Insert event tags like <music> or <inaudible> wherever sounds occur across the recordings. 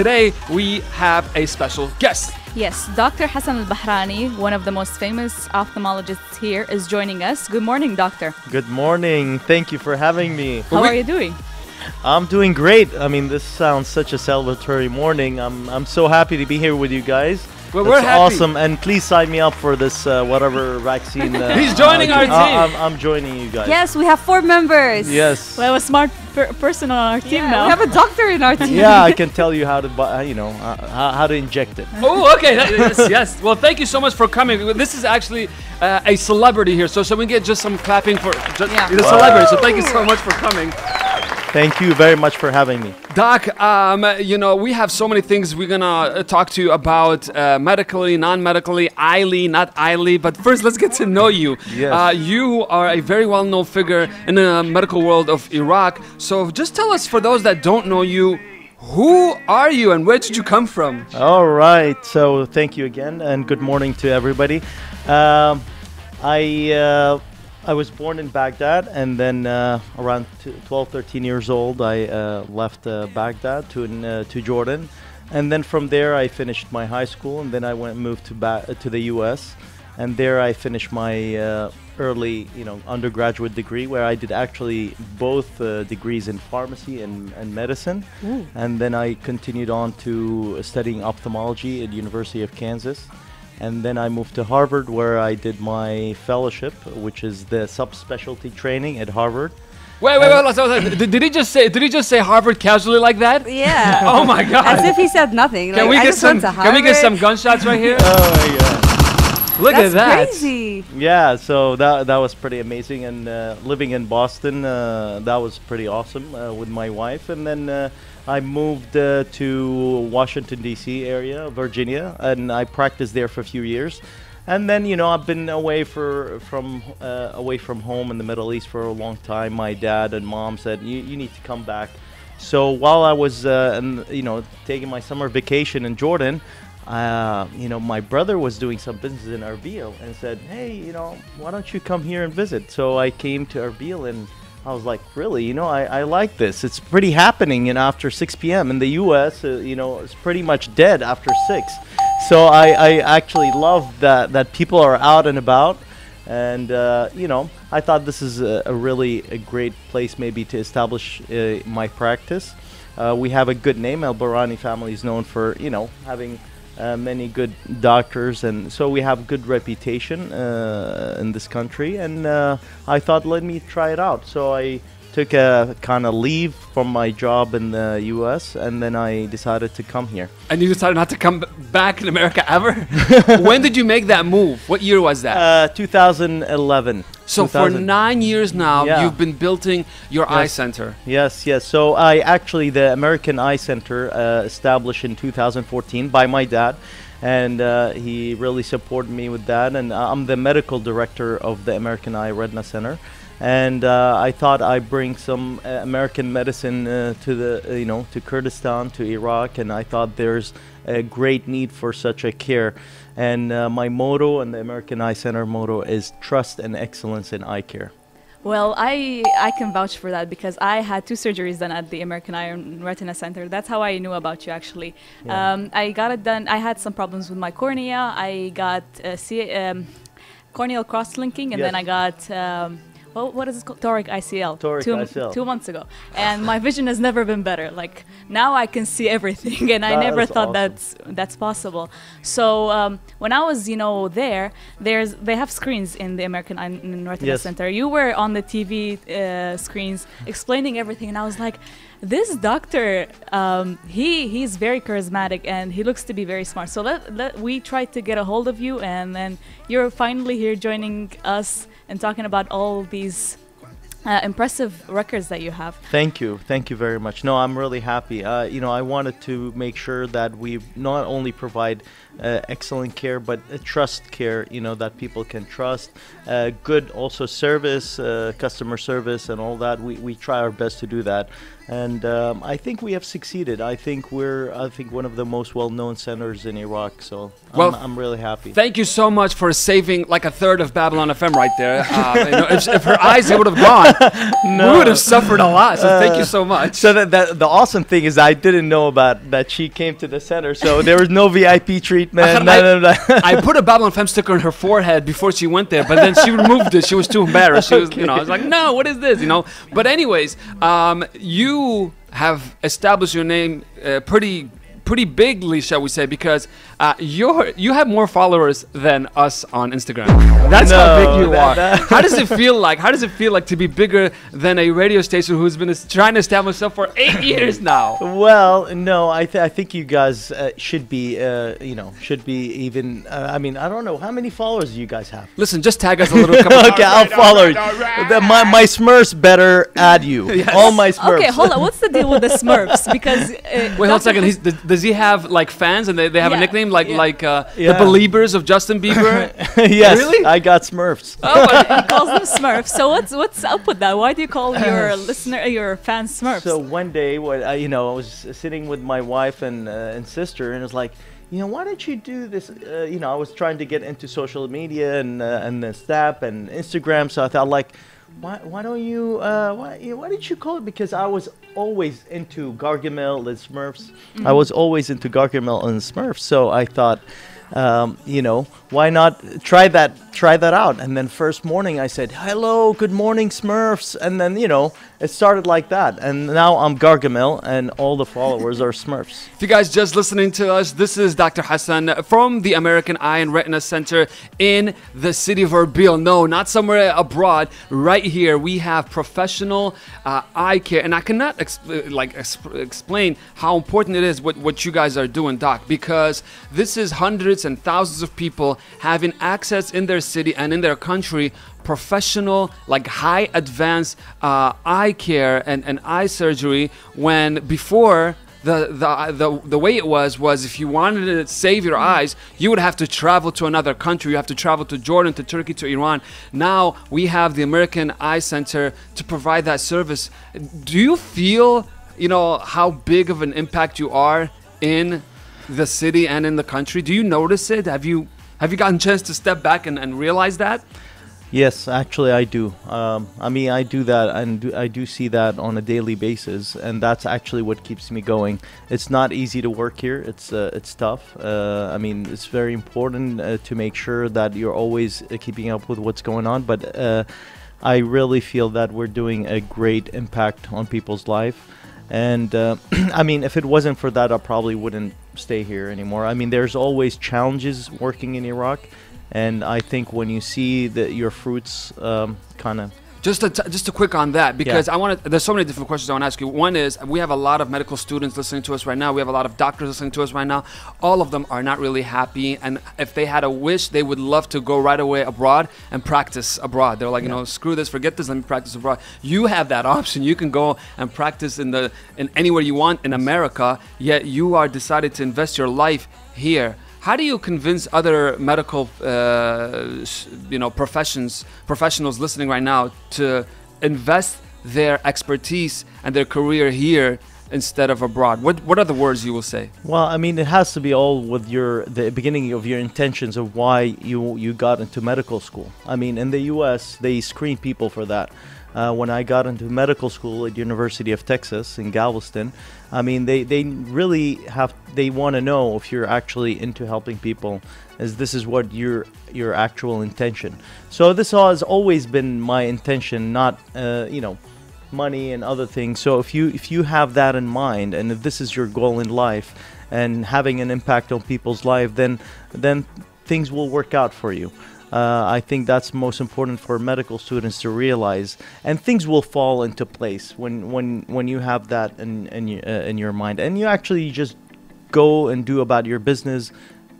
today we have a special guest. Yes, Dr. Hasan Al Bahrani, one of the most famous ophthalmologists here, is joining us. Good morning, doctor. Good morning. Thank you for having me. How we- are you doing? I'm doing great. I mean, this sounds such a celebratory morning. I'm I'm so happy to be here with you guys. Well, That's we're happy. awesome, and please sign me up for this uh, whatever vaccine. Uh, He's joining uh, our uh, team. I'm, I'm joining you guys. Yes, we have four members. Yes. We have a smart per- person on our team Yeah, now. we have a doctor in our team. yeah, I can <laughs> tell you how to, bu- uh, you know, uh, how, how to inject it. Oh, okay. that- yes, yes. Well, thank you so much for coming. This is actually uh, a celebrity here, so so we get just some clapping for just Yeah. the celebrity. So thank you so much for coming. Thank you very much for having me. Doc, um, you know, we have so many things we're gonna uh, talk to you about uh, medically, non medically, ILY, not ILY. But first, let's get to know you. Yes. Uh, you are a very well known figure in the medical world of Iraq. So just tell us, for those that don't know you, who are you and where did you come from? All right. So thank you again, and good morning to everybody. Um, I uh, I was born in Baghdad, and then uh, around t- 12, 13 years old, I uh, left uh, Baghdad to in, uh, to Jordan, and then from there I finished my high school, and then I went moved to ba- to the U.S. And there I finished my uh, early, you know, undergraduate degree, where I did actually both uh, degrees in pharmacy and, and medicine, and then I continued on to studying ophthalmology at University of Kansas, and then I moved to Harvard, where I did my fellowship, which is the subspecialty training at Harvard. Wait, wait, wait. let's- let's- Did, did he just say? Did he just say Harvard casually like that? Yeah. <laughs> Oh my God! As if he said nothing. Can like, we I get some? Can we get some gunshots right here? <laughs> Oh my God. Look That's at that! crazy. Yeah, so that that was pretty amazing, and uh, living in Boston, uh, that was pretty awesome uh, with my wife, and then uh, I moved uh, to Washington D.C. area, Virginia, and I practiced there for a few years, and then you know I've been away for from uh, away from home in the Middle East for a long time. My dad and mom said you you need to come back. So while I was uh, and you know taking my summer vacation in Jordan, uh, you know, my brother was doing some business in Erbil and said, "Hey, you know, why don't you come here and visit?" So I came to Erbil and I was like, "Really? You know, I, I like this. It's pretty happening. Know, after 6 p.m. in the U.S., uh, you know, it's pretty much dead after six. So I, I actually love that that people are out and about." And uh, you know, I thought this is a, a really a great place maybe to establish uh, my practice. Uh, we have a good name. Al Bahrani family is known for you know having uh, many good doctors, and so we have good reputation uh, in this country. And uh, I thought, let me try it out. So I took a kind of leave from my job in the U.S. and then I decided to come here. And you decided not to come b- back in America ever? <laughs> when did you make that move? What year was that? Uh, 2011. so for nine years now, Yeah. you've been building your eye center. Yes, yes. So I actually the American Eye Center uh, established in 2014 by my dad, and uh, he really supported me with that. And I'm the medical director of the American Eye Retina Center, and uh, I thought I'd bring some uh, American medicine uh, to the uh, you know to Kurdistan to Iraq, and I thought there's a great need for such a care. And uh, my motto and the American Eye Center motto is trust and excellence in eye care. Well, I I can vouch for that because I had two surgeries done at the American Eye and Retina Center. That's how I knew about you actually. Yeah. Um, I got it done. I had some problems with my cornea. I got uh, C- um, corneal cross-linking, and then I got. Um, well, what is it called? Toric ICL. Toric two, ICL. Two months ago, and my vision has never been better. Like now, I can see everything, <laughs> and I never thought awesome. that's that's possible. So um, when I was, you know, there, there's they have screens in the American Eye and Yes. Center. You were on the TV uh, screens explaining everything, and I was like, this doctor, um, he he's very charismatic and he looks to be very smart. So let, let we tried to get a hold of you, and then you're finally here joining us and talking about all these uh, impressive records that you have. Thank you, thank you very much. No, I'm really happy. Uh, you know, I wanted to make sure that we not only provide uh, excellent care, but uh, trust care. You know that people can trust. Uh, good also service, uh, customer service, and all that. We, we try our best to do that, and um, I think we have succeeded. I think we're I think one of the most well-known centers in Iraq. So I'm, I'm really happy. Thank you so much for saving like a third of Babylon FM right there. Uh, you know, if, if her eyes would have gone, <laughs> We would have suffered a lot. So thank you so much. So that, that the awesome thing is I didn't know about that she came to the center, so there was no VIP treatment. I- of that. <laughs> I put a Babylon FM sticker on her forehead before she went there, but then she removed it. She was too embarrassed. She was, you know, I was like, no, what is this? You know. But anyways, um, you have established your name uh, pretty pretty bigly, shall we say, because uh, you're you have more followers than us on Instagram. That's how big you that- are. that- how does it feel like? How does it feel like to be bigger than a radio station who's been trying to establish itself for eight <laughs> years now? Well, no, I, th- I think you guys uh, should be, uh, you know, should be even. Uh, I mean, I don't know how many followers do you guys have. Listen, just tag us a little. Come <laughs> on. okay, I'll follow you. The- my my Smurfs better add you. <laughs> Yes. All my Smurfs. Okay, hold on. What's the deal with the Smurfs? Because uh, Wait, hold a second. He's, does, does he have like fans and they, they have a nickname like yeah. like uh, Yeah. the Believers of Justin <laughs> Bieber? yes, Really? I got Smurfs. oh, <laughs> he calls them Smurfs. So what's what's up with that? Why do you call <laughs> your listener, your fans Smurfs? So one day, what I, you know, I was sitting with my wife and uh, and sister, and it was like, you know, why don't you do this? Uh, you know, I was trying to get into social media and uh, and the Snap and Instagram, so I thought like. Why, why don't you uh, why, why did you call it? Because I was always into Gargamel and Smurfs. I was always into Gargamel and Smurfs so I thought um, you know why not try that try that out and then first morning I said hello good morning Smurfs and then you know it started like that and now I'm Gargamel and all the followers are Smurfs <laughs> if you guys just listening to us, this is Dr. Hasan from the American Eye and Retina Center in the city of Erbil. No, not somewhere abroad. Right here, we have professional uh, eye care, and I cannot exp- like exp- explain how important it is what what you guys are doing, Doc, because this is hundreds and thousands of people having access in their city and in their country professional like high advanced uh, eye care and, and eye surgery when before the, the, the, the way it was was if you wanted to save your eyes you would have to travel to another country. You have to travel to jordan to turkey to iran. Now we have the american eye center to provide that service. Do you feel you know how big of an impact you are in the city and in the country? Do you notice it? Have you have you gotten a chance to step back and, and realize that Yes, actually, I do. Um, I mean, I do that, and do, I do see that on a daily basis, and that's actually what keeps me going. It's not easy to work here. It's uh, it's tough. Uh, I mean, it's very important uh, to make sure that you're always uh, keeping up with what's going on. But uh, I really feel that we're doing a great impact on people's life. And uh, <clears throat> I mean, if it wasn't for that, I probably wouldn't stay here anymore. I mean, there's always challenges working in Iraq and I think when you see that your fruits um, kind of Just a t- just a quick on that because I want to. There's so many different questions I want to ask you. One is we have a lot of medical students listening to us right now. We have a lot of doctors listening to us right now. All of them are not really happy, and if they had a wish, they would love to go right away abroad and practice abroad. They're like, you know, screw this, forget this, let me practice abroad. You have that <laughs> option. You can go and practice in the in anywhere you want in America. Yet you are decided to invest your life here. How do you convince other medical, uh, you know, professions, professionals listening right now to invest their expertise and their career here instead of abroad? What What are the words you will say? Well, I mean, it has to be all with your the beginning of your intentions of why you you got into medical school. I mean, in the U.S., they screen people for that. Uh, when I got into medical school at University of Texas in Galveston, I mean, they, they really have they want to know if you're actually into helping people, as this is what your your actual intention. So this has always been my intention, not uh, you know money and other things. So if you if you have that in mind, and if this is your goal in life, and having an impact on people's life, then then things will work out for you. Uh, I think that's most important for medical students to realize, and things will fall into place when when when you have that in in, uh, in your mind, and you actually just go and do about your business,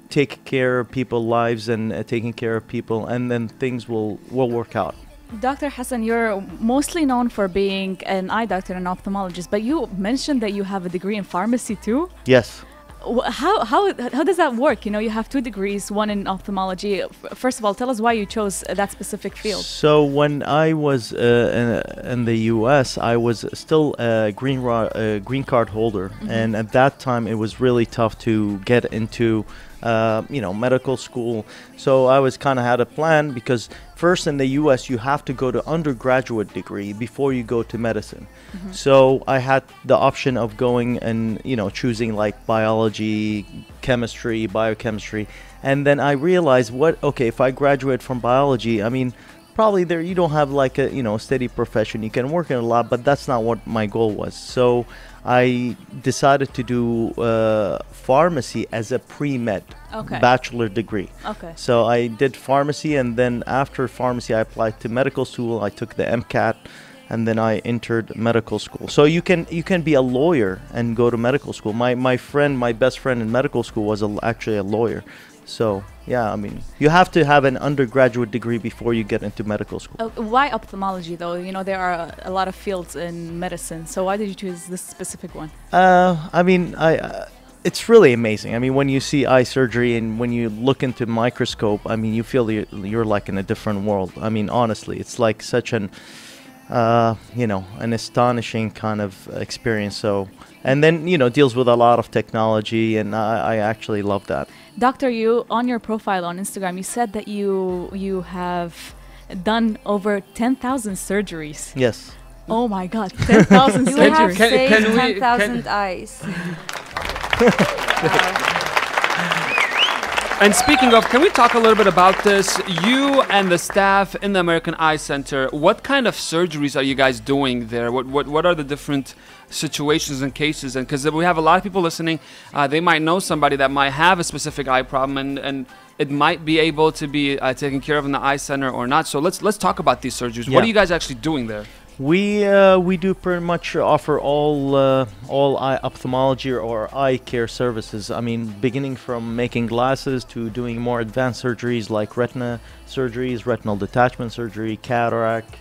take care of people's lives and uh, taking care of people, and then things will will work out. Dr. Hasan, you're mostly known for being an eye doctor and ophthalmologist, but you mentioned that you have a degree in pharmacy too. Yes. How, how, how does that work? You know, you have two degrees, one in ophthalmology. First of all, tell us why you chose uh, that specific field. So when I was uh, in, in the U.S., I was still a green uh, green card holder, and at that time it was really tough to get into uh, you know, medical school. So I was kind of had a plan because first in the U.S. you have to go to undergraduate degree before you go to medicine. So I had the option of going and you know choosing like biology, chemistry, biochemistry, and then I realized what okay if I graduate from biology, I mean probably there you don't have like a you know steady profession you can work in a lot but that's not what my goal was so i decided to do uh, pharmacy as a pre-med Okay. bachelor degree. Okay. so i did pharmacy and then after pharmacy i applied to medical school. I took the mcat and then i entered medical school. So you can you can be a lawyer and go to medical school. My my friend my best friend in medical school was a, actually a lawyer so yeah i mean you have to have an undergraduate degree before you get into medical school Uh, why ophthalmology though? You know there are a, a lot of fields in medicine. So why did you choose this specific one? Uh, I mean, I. Uh, it's really amazing. I mean, when you see eye surgery and when you look into microscope, I mean, you feel you're, you're like in a different world. I mean, honestly, it's like such an, uh, you know, an astonishing kind of experience. So, and then you know, deals with a lot of technology, and I, I actually love that. Doctor, you on your profile on Instagram, you said that you you have done over ten thousand surgeries. Yes. Oh my God, ten thousand <laughs> surgeries. You have can- saved can 10,000 <laughs> eyes. And speaking of, can we talk a little bit about this? You and the staff in the American Eye Center, what kind of surgeries are you guys doing there? What what, what are the different situations and cases? And because we have a lot of people listening, uh, they might know somebody that might have a specific eye problem, and, and it might be able to be uh, taken care of in the eye center or not. So let's let's talk about these surgeries. What are you guys actually doing there? We uh, we do pretty much offer all uh, all eye ophthalmology or eye care services. I mean, beginning from making glasses to doing more advanced surgeries like retina surgeries, retinal detachment surgery, cataract,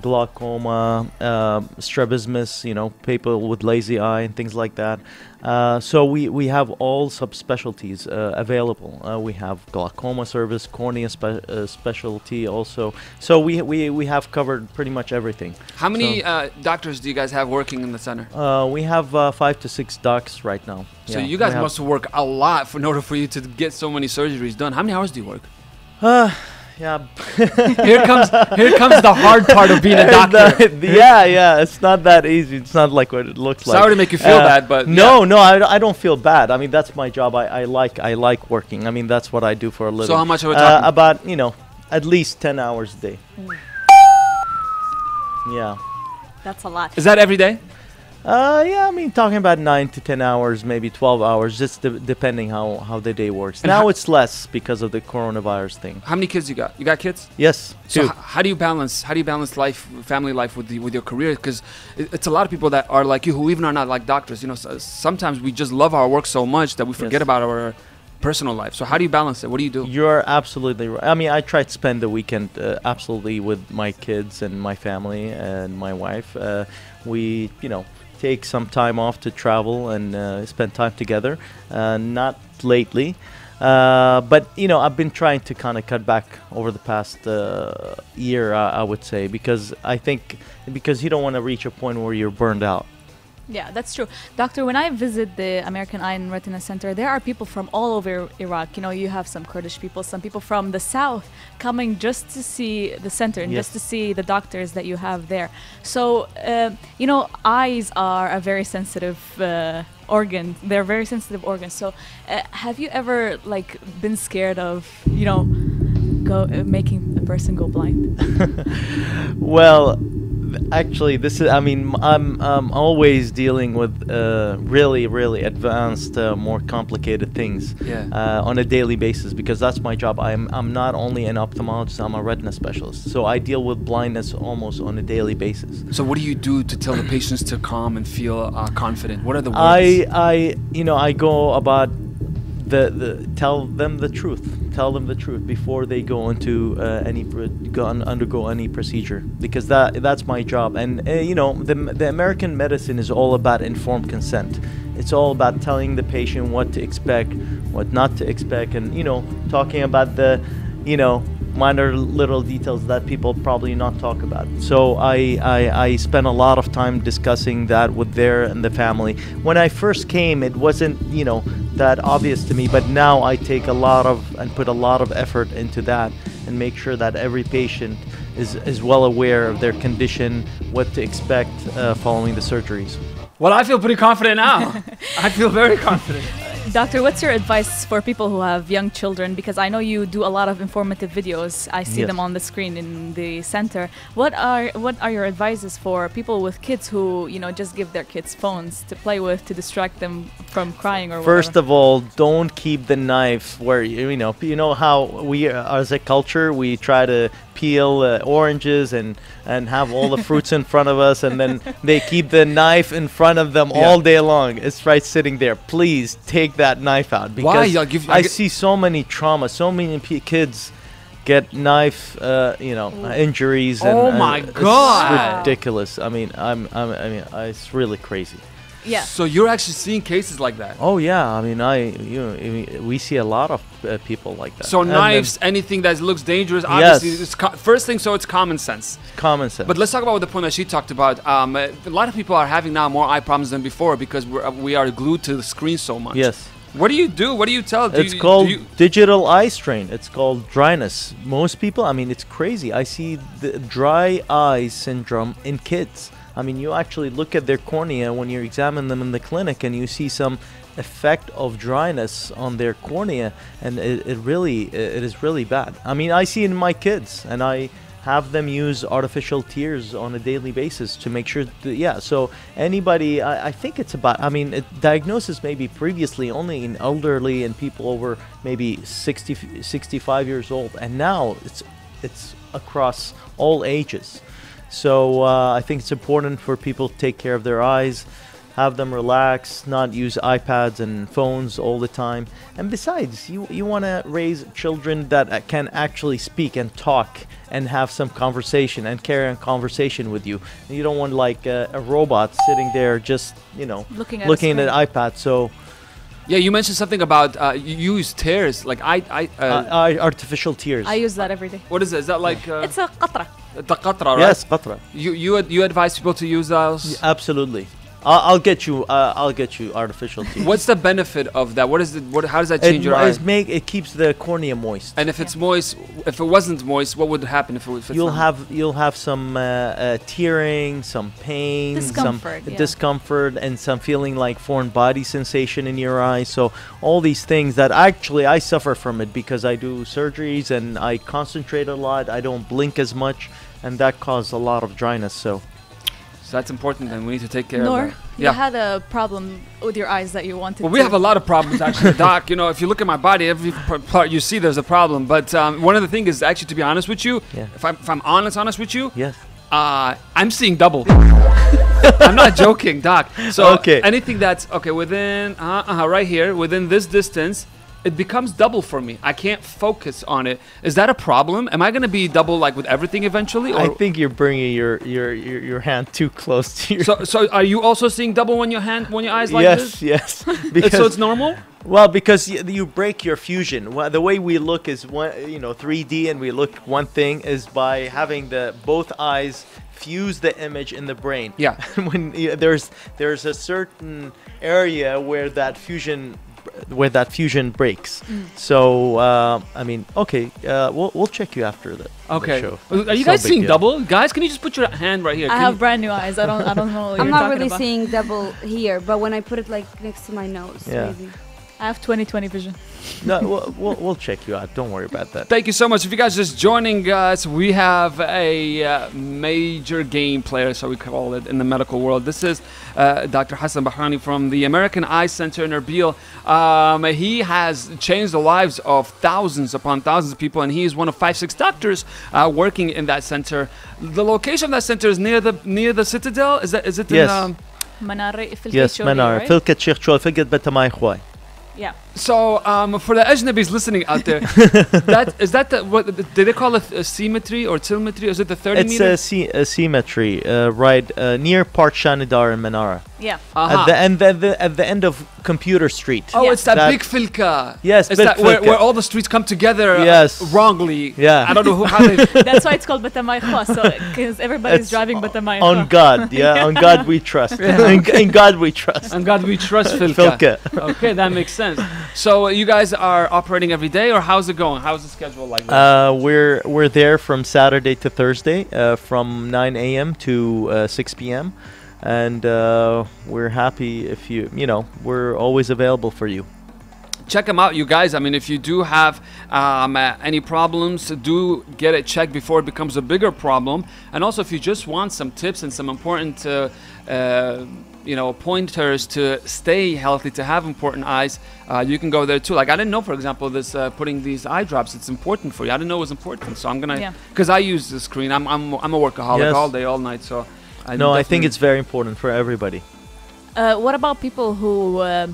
glaucoma, uh, strabismus. You know, people with lazy eye and things like that. Uh, so we, we have all subspecialties uh, available. Uh, we have glaucoma service, cornea spe- uh, specialty also. So we, we we have covered pretty much everything. How many So- uh, doctors do you guys have working in the center? Uh, we have uh, five to six docs right now. So Yeah, you guys must work a lot for, in order for you to get so many surgeries done. How many hours do you work? Uh, yeah. <laughs> Here comes here comes the hard part of being a <laughs> doctor. The- yeah, yeah. It's not that easy. It's not like what it looks like. Sorry to make you feel Uh, bad, but no, no, I, I don't feel bad. I mean, that's my job. I, I like I like working. I mean, that's what I do for a living. So how much are we Uh, talking? about you know, at least ten hours a day. Yeah. That's a lot. Is that every day? Uh, yeah. I mean, talking about nine to ten hours, maybe twelve hours, just de- depending how how the day works. And now ho- it's less because of the coronavirus thing. How many kids you got? You got kids? Yes. So two. h- how do you balance how do you balance life, family life with the, with your career? Because it's a lot of people that are like you who even are not like doctors. You know, so, sometimes we just love our work so much that we forget Yes. about our personal life. So how do you balance it? What do you do? You're absolutely right. I mean, I try to spend the weekend uh, absolutely with my kids and my family and my wife. Uh, we, you know, take some time off to travel and uh, spend time together. Uh, not lately. Uh, but you know, I've been trying to kind of cut back over the past uh, year, I, I would say, because I think because you don't want to reach a point where you're burned out. Yeah, that's true. Doctor, when I visit the American Eye and Retina Center, there are people from all over Iraq. You know, you have some Kurdish people, some people from the south coming just to see the center and just to see the doctors that you have there. So, uh, you know, eyes are a very sensitive uh, organ. They're very sensitive organs. So, uh, have you ever like been scared of, you know, go uh, making a person go blind? <laughs> Well, actually, this is. I mean, I'm I'm always dealing with uh, really, really advanced, uh, more complicated things Yeah. uh, on a daily basis because that's my job. I'm I'm not only an ophthalmologist. I'm a retina specialist, so I deal with blindness almost on a daily basis. So what do you do to tell the patients to calm and feel uh, confident? What are the words? I I you know I go about the the tell them the truth. Tell them the truth before they go into uh, any go un- undergo any procedure because that that's my job. And uh, you know the the American medicine is all about informed consent. It's all about telling the patient what to expect, what not to expect, and you know talking about the you know minor little details that people probably not talk about. So I, I I spent a lot of time discussing that with their and the family. When I first came, it wasn't you know that obvious to me, but now I take a lot of and put a lot of effort into that and make sure that every patient is is well aware of their condition, what to expect uh, following the surgeries. Well, I feel pretty confident now. <laughs> I feel very confident. Doctor, what's your advice for people who have young children? Because I know you do a lot of informative videos. I see Yes. them on the screen in the center. What are what are your advices for people with kids who you know just give their kids phones to play with to distract them from crying or First whatever? of all, don't keep the knife where you you know you know how we as a culture we try to peel uh, oranges and and have all the fruits in front of us and then they keep the knife in front of them Yeah. all day long. It's right sitting there. Please take that knife out Why? because I'll give- I I see so many trauma, so many p- kids get knife uh, you know injuries and Oh and my it's God. ridiculous. I mean, I'm, I'm I mean, uh, it's really crazy. Yeah. So you're actually seeing cases like that. Oh yeah, I mean, I you know, we see a lot of uh, people like that. So And then knives, anything that looks dangerous, obviously, Yes. it's co- first thing. So it's common sense. common sense. But let's talk about the point that she talked about. Um, uh, a lot of people are having now more eye problems than before because we're, uh, we are glued to the screen so much. yes, What do you do? What do you tell? Do it's you- called do you- digital eye strain. It's called dryness. Most people, I mean, it's crazy. I see the dry eye syndrome in kids. I mean, you actually look at their cornea when you examine them in the clinic, and you see some effect of dryness on their cornea, and it, it really, it is really bad. I mean, I see in my kids, and I have them use artificial tears on a daily basis to make sure that, yeah so anybody I, I think it's about i mean it, diagnosis maybe previously only in elderly and people over maybe 60 65 years old and now it's it's across all ages so uh, i think it's important for people to take care of their eyes have them relax, not use iPads and phones all the time. And besides, you you want to raise children that can actually speak and talk and have some conversation and carry on conversation with you. You don't want like a, a robot sitting there just you know Looking at looking at screen. an iPad. So yeah, you mentioned something about uh, you use tears. Like I, I, uh, uh, uh, artificial tears. I use that every day. what is it? Is that like uh, It's a qatra. The qatra, right? yes, qatra. You you you advise people to use those. Absolutely. I'll, I'll get you. Uh, I'll get you artificial tears. What's the benefit of that? What is it? What? How does that it, change your eyes? it make it keeps the cornea moist. And if it's moist, if it wasn't moist, what would happen if it was? If you'll not? have you'll have some uh, uh, tearing, some pain, Discomfort, some yeah. discomfort, and some feeling like foreign body sensation in your eyes. So all these things that actually I suffer from it because I do surgeries and I concentrate a lot. I don't blink as much, and that caused a lot of dryness. So So that's important, and we need to take care Nor, of that. you Yeah. had a problem with your eyes that you wanted Well, we to have a lot of problems <laughs> actually, Doc. You know, if you look at my body, every part you see, there's a problem. But um, one of the things is actually, to be honest with you, Yeah. if, I'm, if I'm honest, honest with you, yes, uh, I'm seeing double. <laughs> I'm not joking, Doc. So Okay. anything that's okay within, uh, uh, right here, within this distance, it becomes double for me. I can't focus on it. Is that a problem? Am I going to be double like with everything eventually? I think you're bringing your, your your your hand too close to your. so, so are you also seeing double when your hand, when your eyes like yes, this? <laughs> yes. <laughs> It's- Because so it's normal. Well, because you break your fusion. Well, the way we look is one, you know, 3D, and we look one thing is by having the both eyes fuse the image in the brain. Yeah. <laughs> when y- there's there's a certain area where that fusion where that fusion breaks. Mm. So uh, I mean, okay, uh, we'll we'll check you after the, the Okay. show. Are you guys big seeing deal. double? Guys, can you just put your hand right here? I Can have you- brand new eyes. I don't. I don't know. What <laughs> I'm you're not really about. seeing double here, but when I put it like next to my nose, Yeah. maybe. I have 2020 vision. no, we'll, we'll, we'll, check you out. Don't worry about that. Thank you so much. If you guys just joining us, we have a uh, major game player, so we call it in the medical world. This is uh, Dr. Hasan Bahrani from the American Eye Center in Erbil. Um, he has changed the lives of thousands upon thousands of people, and he is one of five, six doctors uh, working in that center. The location of that center is near the near the citadel. Is that is it yes. in? Um, yes, right? Yeah. So um, for the Ajnabis listening out there, <laughs> that is that the what did they call it a symmetry or telemetry? Is it the 30 It's meter? a, se- a symmetry, uh, right uh, near Park Shanidar and Manara. Yeah. Uh-huh. At the end, at the, at the end of Computer Street. Oh, Yeah. it's that, That- big filka. Yes, it's big that where, filka. where all the streets come together. uh, Yes. wrongly. Yeah. I don't know who, how they. <laughs> That's why it's called Batamaykhwa. So, because everybody's It's driving Batamai. On Batamaykhwa. God, <laughs> yeah, on God we trust. in, in God we trust. On God we trust, filka. Filka. Okay, that makes sense. So uh, you guys are operating every day, or how's it going? How's the schedule like? This? Uh, we're we're there from Saturday to Thursday, uh, from 9 a.m. to uh, 6 p.m. And uh, we're happy if you you know we're always available for you. check them out, you guys. I mean, if you do have um, uh, any problems, do get it checked before it becomes a bigger problem. And also, if you just want some tips and some important, uh, uh, you know, pointers to stay healthy, to have important eyes, uh, you can go there too. Like I didn't know, for example, this uh, putting these eye drops. It's important for you. I didn't know it was important, so I'm gonna Yeah. because I use the screen. I'm I'm I'm a workaholic Yes. all day, all night. So I no, I think it's very important for everybody. Uh, what about people who uh,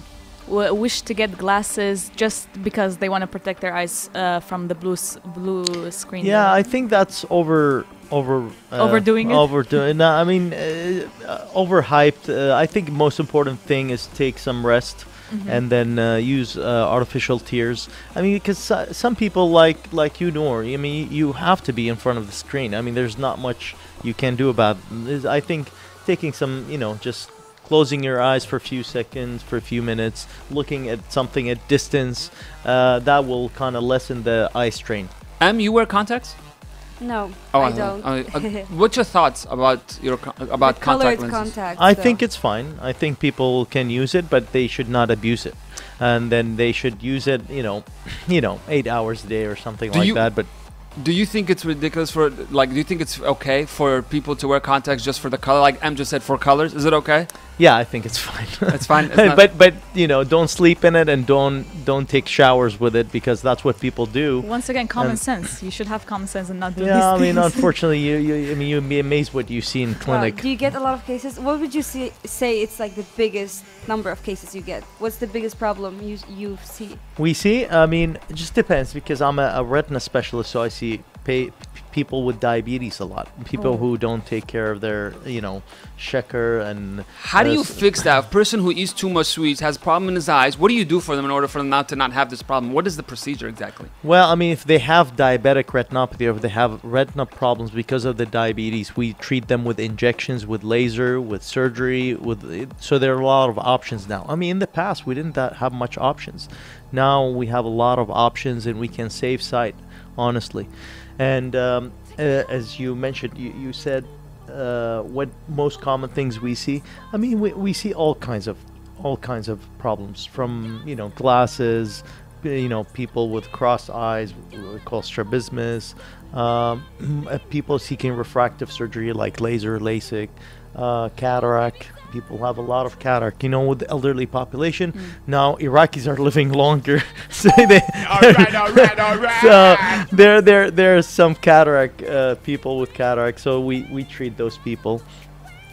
w- wish to get glasses just because they want to protect their eyes uh, from the blue s- blue screen? Yeah, I think that's over over uh, Overdoing it? Overdoing. No, I mean, uh, uh, overhyped. Uh, I think most important thing is take some rest Mhm. and then uh, use uh, artificial tears. I mean, because so- some people like like you, Noor. I mean, you have to be in front of the screen. I mean, there's not much you can do about. It. I think taking some, you know, just closing your eyes for a few seconds, for a few minutes, looking at something at distance, uh, that will kind of lessen the eye strain. Em, you wear contacts? No, Oh, I don't. uh, uh, <laughs> what's your thoughts about your about the contact colored lenses? contacts. I though. think it's fine. I think people can use it, but they should not abuse it. And then they should use it, you know, <clears throat> you know, eight hours a day or something Do like you- that. But Do you think it's ridiculous for like? Do you think it's okay for people to wear contacts just for the color? Like Em just said, for colors, is it okay? yeah, I think it's fine. <laughs> It's fine. It's <laughs> but but you know, don't sleep in it and don't don't take showers with it because that's what people do. Once again, common And- sense. You should have common sense and not do these Yeah, I mean, things. <laughs> unfortunately, you, you I mean, you'd be amazed what you see in Wow, clinic. do you get a lot of cases? What would you see, say it's like the biggest number of cases you get? What's the biggest problem you you see? We see. I mean, it just depends because I'm a, a retina specialist, so I see pay, people with diabetes a lot. People Oh. who don't take care of their, you know, sugar and. How do you fix that? A person who eats too much sweets has a problem in his eyes. What do you do for them in order for them not to not have this problem? What is the procedure exactly? Well, I mean, if they have diabetic retinopathy or if they have retina problems because of the diabetes, we treat them with injections, with laser, with surgery, with so there are a lot of options now. I mean, in the past we didn't have much options. Now we have a lot of options and we can save sight, honestly. And um, uh, as you mentioned, you, you said uh, what most common things we see. I mean, we, we see all kinds of all kinds of problems from you know glasses, uh, you know people with crossed eyes, we call strabismus, um, <clears throat> uh, people seeking refractive surgery like laser, LASIK, uh, cataract. People have a lot of cataract. You know, with the elderly population now, Iraqis are living longer, <laughs> so they. All right, all right, all right. <laughs> So there, there, there are some cataract uh, people with cataract. So we we treat those people.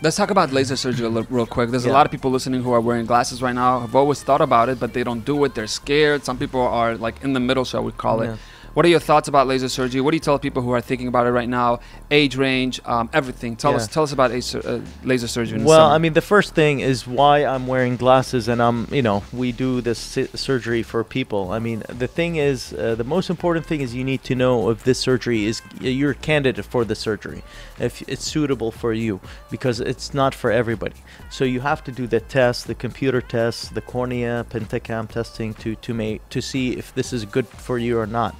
Let's talk about laser surgery a little, real quick. There's a lot of people listening who are wearing glasses right now. Have always thought about it, but they don't do it. They're scared. Some people are like in the middle, shall we call it? Yeah. What are your thoughts about laser surgery? What do you tell people who are thinking about it right now? Age range, um, everything. Tell us, tell us about uh, laser surgery. Well. I mean, the first thing is why I'm wearing glasses, and I'm, you know, we do this si- surgery for people. I mean, the thing is, uh, the most important thing is you need to know if this surgery is you're a candidate for the surgery, if it's suitable for you, because it's not for everybody. So you have to do the test, the computer test, the cornea, pentacam testing to to make to see if this is good for you or not.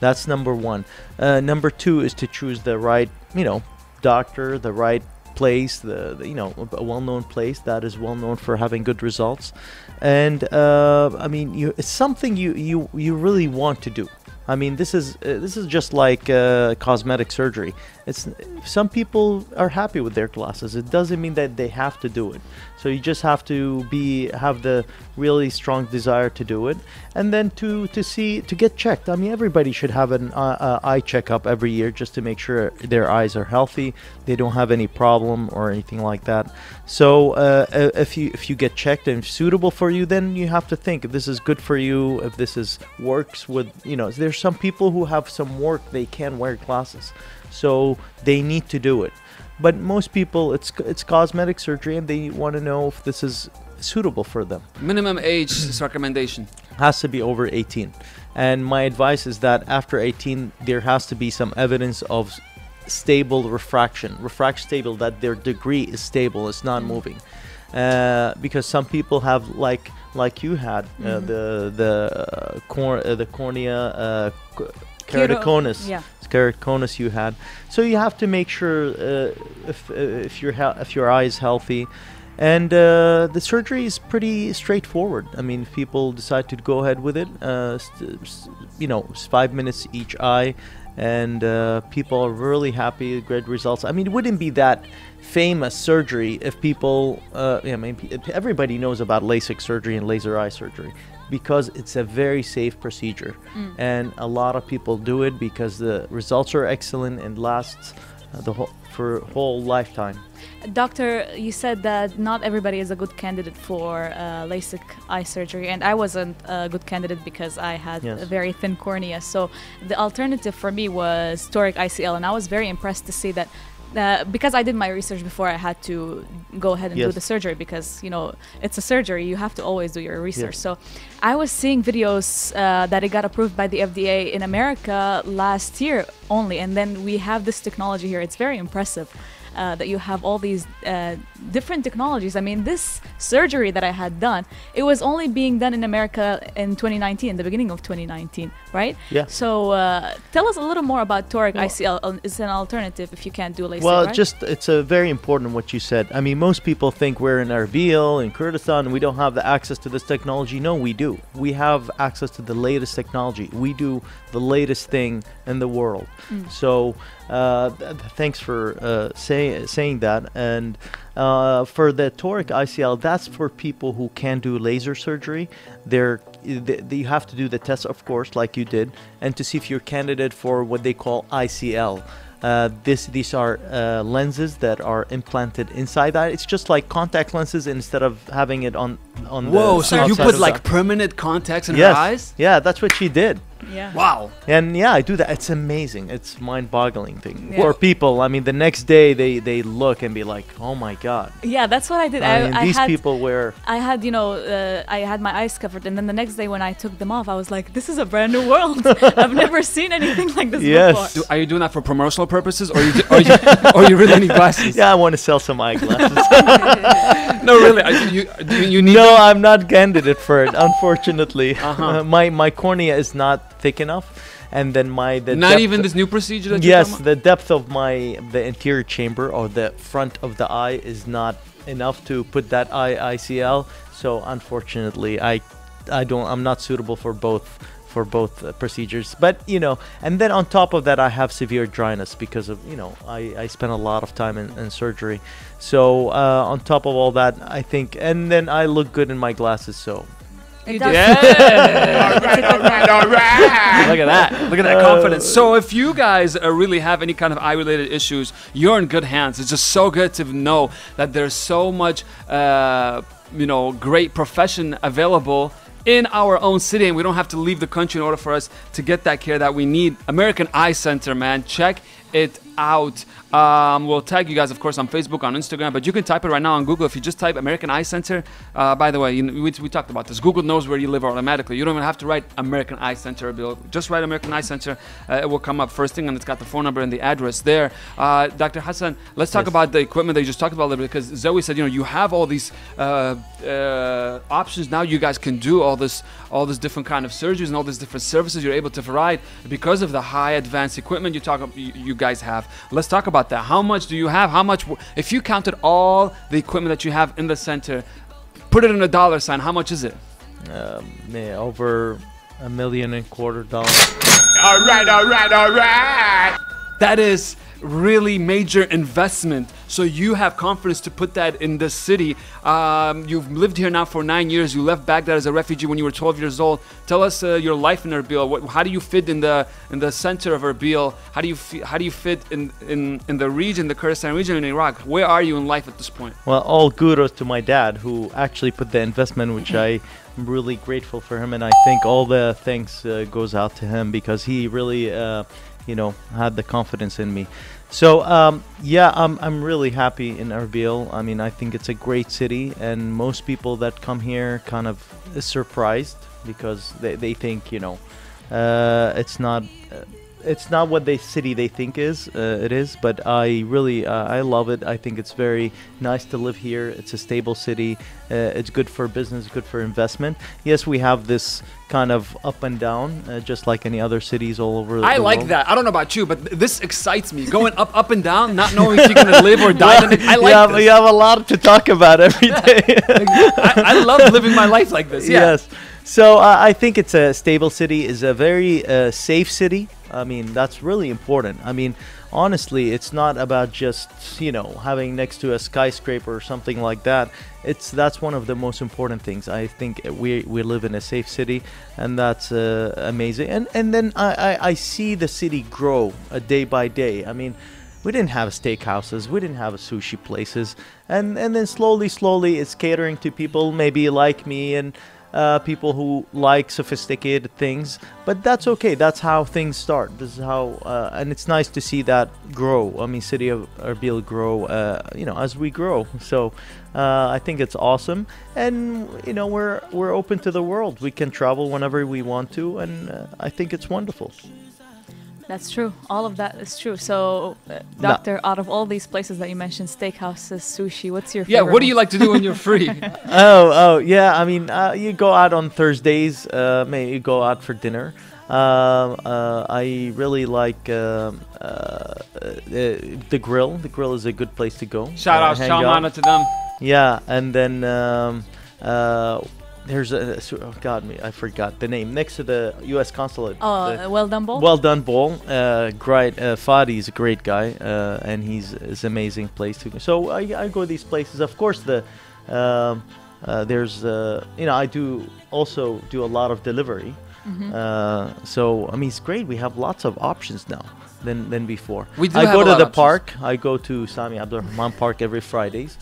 That's number one. Uh, number two is to choose the right, you know, doctor, the right place, the, the you know a- well-known place that is well known for having good results, and uh, I mean you it's something you you you really want to do. I mean this is uh, this is just like uh, cosmetic surgery. It's some people are happy with their glasses. It doesn't mean that they have to do it. So you just have to be have the really strong desire to do it, and then to to see to get checked. I mean, everybody should have an uh, uh, eye checkup every year just to make sure their eyes are healthy, they don't have any problem or anything like that. So uh, uh, if you if you get checked and suitable for you, then you have to think if this is good for you, if this is works with you know. There's some people who have some work they can wear glasses, so they need to do it. but most people it's it's cosmetic surgery and they want to know if this is suitable for them Minimum age recommendation. has to be over 18 and my advice is that after 18 there has to be some evidence of stable refraction refract stable that their degree is stable it's not moving uh, because some people have like like you had uh, Mhm. the the uh, cor- uh, the cornea uh, keratoconus Yeah. keratoconus you had. So you have to make sure uh, if uh, if your if your eye is healthy, and uh, the surgery is pretty straightforward. I mean, people decide to go ahead with it, uh, you know, it's five minutes each eye, and uh, people are really happy. Great results. I mean, it wouldn't be that famous surgery if people. Uh, yeah, I mean, everybody knows about LASIK surgery and laser eye surgery because it's a very safe procedure Mm. and a lot of people do it because the results are excellent and lasts uh, the whole for whole lifetime. Doctor, you said that not everybody is a good candidate for uh, LASIK eye surgery, and I wasn't a good candidate because I had Yes. a very thin cornea. So the alternative for me was toric ICL, and I was very impressed to see that. Uh, because I did my research before, I had to go ahead and do the surgery because you know it's a surgery. You have to always do your research. Yes. So I was seeing videos uh, that it got approved by the FDA in America last year only, and then we have this technology here. It's very impressive uh, that you have all these uh, different technologies. I mean, this surgery that I had done, it was only being done in America in 2019, the beginning of 2019, right? Yeah. So uh, tell us a little more about toric Well- ICL. Uh, It's an alternative if you can't do LASIK, well, right? just it's a very important what you said. I mean, most people think we're in Erbil in Kurdistan and we don't have the access to this technology. No, we do. We have access to the latest technology. We do the latest thing in the world. Mm. So, uh, th- th- thanks for uh, say, saying that. And uh, for the toric ICL, that's for people who can do laser surgery. They're, th- you have to do the test, of course, like you did, and to see if you're candidate for what they call ICL. Uh, this these are uh, lenses that are implanted inside that. It's just like contact lenses instead of having it on on Whoa, the so you put like the- permanent contacts in yes, her eyes? yeah, that's what she did. yeah. Wow. And yeah, I do that. It's amazing. It's mind-boggling thing Yeah. for people. I mean, the next day they they look and be like, "Oh my god!" Yeah, that's what I did. I I, mean, I these had, people wear. I had, you know, uh, I had my eyes covered, and then the next day when I took them off, I was like, "This is a brand new world. <laughs> I've never seen anything like this Yes. before." Do, are you doing that for promotional purposes, or you, do, or you, or you really need glasses? <laughs> Yeah, I want to sell some eyeglasses. <laughs> No, really. Are you, you, you need. no, I'm not candidate for it, unfortunately. <laughs> Uh-huh. Uh, <laughs> my my cornea is not thick enough, and then my the Not even this new procedure Yes, the depth of my the anterior chamber or the front of the eye is not enough to put that eye ICL. So unfortunately, I I don't I'm not suitable for both for both uh, procedures. But you know, and then on top of that, I have severe dryness because of you know I I spent a lot of time in, in surgery. So uh, on top of all that, I think, and then I look good in my glasses. So It It does- Yeah. It's a good one. Look at that. Look at that Uh, confidence. So, if you guys uh, really have any kind of eye related issues, you're in good hands. It's just so good to know that there's so much, uh, you know, great profession available in our own city and we don't have to leave the country in order for us to get that care that we need. American Eye Center, man. Check it out. Um, we'll tag you guys, of course, on Facebook, on Instagram, but you can type it right now on Google. If you just type American Eye Center, uh, by the way, you know, we, we talked about this. Google knows where you live automatically. You don't even have to write American Eye Center. Bill. Just write American Eye Center. Uh, it will come up first thing, and it's got the phone number and the address there. Uh, Dr. Hasan, let's talk Yes. about the equipment that you just talked about a little bit because Zoe said, you know, you have all these uh, uh, options now. You guys can do all this, all this different kind of surgeries and all these different services you're able to provide because of the high advanced equipment you talk, you, you guys have. Let's talk about that. How much do you have? How much, if you counted all the equipment that you have in the center, put it in a dollar sign. How much is it? um, yeah, over a million and quarter dollars. All right, all right, all right. That is really major investment. So you have confidence to put that in the city. Um, you've lived here now for nine years. You left Baghdad as a refugee when you were 12 years old. Tell us uh, your life in Erbil. What, how do you fit in the in the center of Erbil? How do you how do you fit in, in in the region, the Kurdistan region in Iraq? Where are you in life at this point? Well, all kudos to my dad who actually put the investment, which I I'm really grateful for him, and I think all the thanks uh, goes out to him because he really, uh, you know, had the confidence in me. So um, yeah, I'm I'm really happy in Erbil. I mean, I think it's a great city, and most people that come here kind of surprised because they, they think you know uh, it's not uh, it's not what the city they think is uh, it is but i really uh, i love it i think it's very nice to live here it's a stable city uh, it's good for business good for investment yes we have this kind of up and down uh, just like any other cities all over I like world. that. I don't know about you, but th- this excites me. Going up, up and down, not knowing if you're gonna live or <laughs> die. next- I like you, have, you have a lot to talk about every <laughs> day I, I love living my life like this. Yeah. Yes. So uh, I think it's a stable city, is a very uh, safe city. I mean, that's really important. I mean, honestly, it's not about just you know having next to a skyscraper or something like that. It's that's one of the most important things. I think we we live in a safe city, and that's uh, amazing. And and then I, I I see the city grow uh, day by day. I mean. We didn't have steakhouses. We didn't have sushi places, and and then slowly, slowly, it's catering to people maybe like me and uh, people who like sophisticated things. But that's okay. That's how things start. This is how, uh, and it's nice to see that grow. I mean, city of Erbil grow. Uh, you know, as we grow. <laughs> So uh, I think it's awesome, and you know, we're we're open to the world. We can travel whenever we want to, and uh, I think it's wonderful. That's true. All of that is true. So, uh, No. doctor, out of all these places that you mentioned, steakhouses, sushi, what's your favorite? Yeah. favorite? What do you like to do when you're <laughs> free? oh, oh, yeah. I mean, uh, you go out on Thursdays. Uh, maybe you go out for dinner. Um, uh, I really like um, uh, uh, the grill. The grill is a good place to go. Shout uh, out, hang shout out. out to them. Yeah, and then um, uh, there's a so- oh God, me I forgot the name next to the U.S. consulate. Oh, uh, well done, bowl. well done, Ball. Uh, great. Uh, Fadi is a great guy, uh, and he's is amazing place to go. So I, I go to these places. Of course, the um, uh, there's uh, you know I do also do a lot of delivery. Mm-hmm. Uh, so I mean it's great. We have lots of options now than than before. We do I have go a to lot the options. park. I go to Sami Abdurrahman Park every Fridays.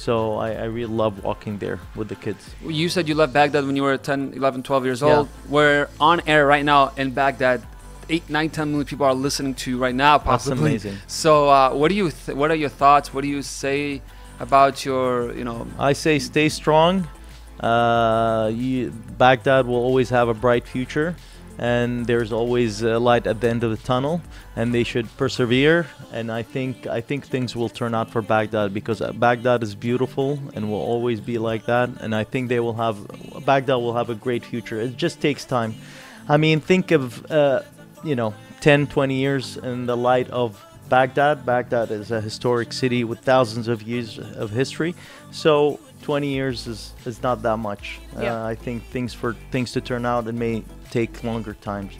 So I, I really love walking there with the kids. You said you left Baghdad when you were 10, 11, 12 years Yeah. old. We're on air right now in Baghdad. 8, 9, 10 million people are listening to you right now, That's amazing. So, uh, what do you? Th- what are your thoughts? What do you say about your? You know, I say stay strong. Uh, you, Baghdad will always have a bright future, and there's always a light at the end of the tunnel, and they should persevere. And I think I think things will turn out for Baghdad because uh, Baghdad is beautiful and will always be like that. And I think they will have Baghdad will have a great future. It just takes time. I mean, think of uh, you know 10, 20 years in the light of Baghdad. Baghdad is a historic city with thousands of years of history. So 20 years is, is not that much. Yeah. Uh, I think things for things to turn out it may take longer times.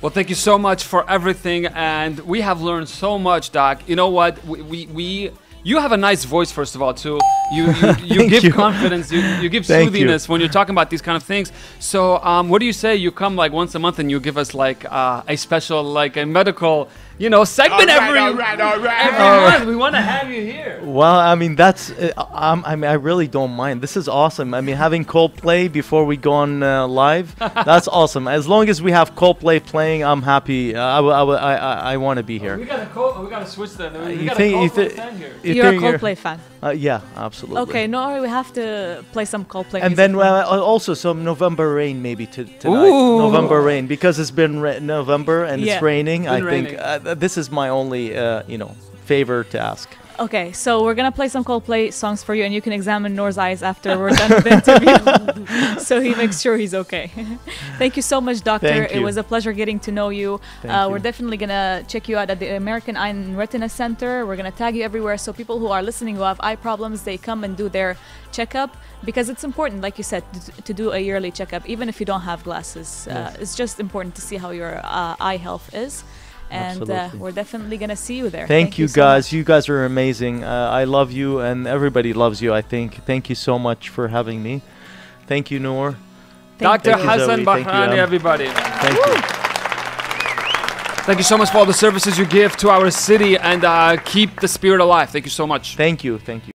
Well, thank you so much for everything, and we have learned so much, Doc. You know what? We we, we you have a nice voice, first of all, too. You you, <laughs> you give you. confidence, you, you give Thank you. when you're talking about these kind of things. So, um, what do you say? You come like once a month and you give us like uh, a special, like a medical, you know, segment Alright, every alright, alright. every month. We want to have you here. Well, I mean that's uh, I'm, I mean I really don't mind. This is awesome. I mean having Coldplay before we go on uh, live, <laughs> that's awesome. As long as we have Coldplay playing, I'm happy. Uh, I w- I, w- I, I, I want to be We here. gotta co- we gotta switch that. We you got think- a you Coldplay thi- fan here. You You're a think Coldplay fan. Uh, yeah, absolutely. Okay, no, we have to play some Coldplay. And music then now. uh, also some November rain maybe to tonight. Ooh. November rain because it's been ra- November and Yeah. it's raining. I Been think uh, th- this is my only uh, you know favor to ask. Okay, so we're gonna play some Coldplay songs for you, and you can examine Noor's eyes after we're done with the interview, <laughs> so he makes sure he's okay. <laughs> Thank you so much, Doctor. Thank It was a pleasure getting to know you. Thank uh, you. We're definitely gonna check you out at the American Eye and Retina Center. We're gonna tag you everywhere, so people who are listening who have eye problems, they come and do their checkup because it's important, like you said, to, do a yearly checkup, even if you don't have glasses. Uh, It's just important to see how your uh, eye health is. And uh, we're definitely gonna see you there. Thank, you, so guys. much. You guys are amazing. Uh, I love you, and everybody loves you. I think. Thank you so much for having me. Thank you, Noor. Thank Dr. Thank you, Hasan Zoe. Bahrani, everybody. Thank you. Thank you so much for all the services you give to our city and uh, keep the spirit alive. Thank you so much. Thank you. Thank you.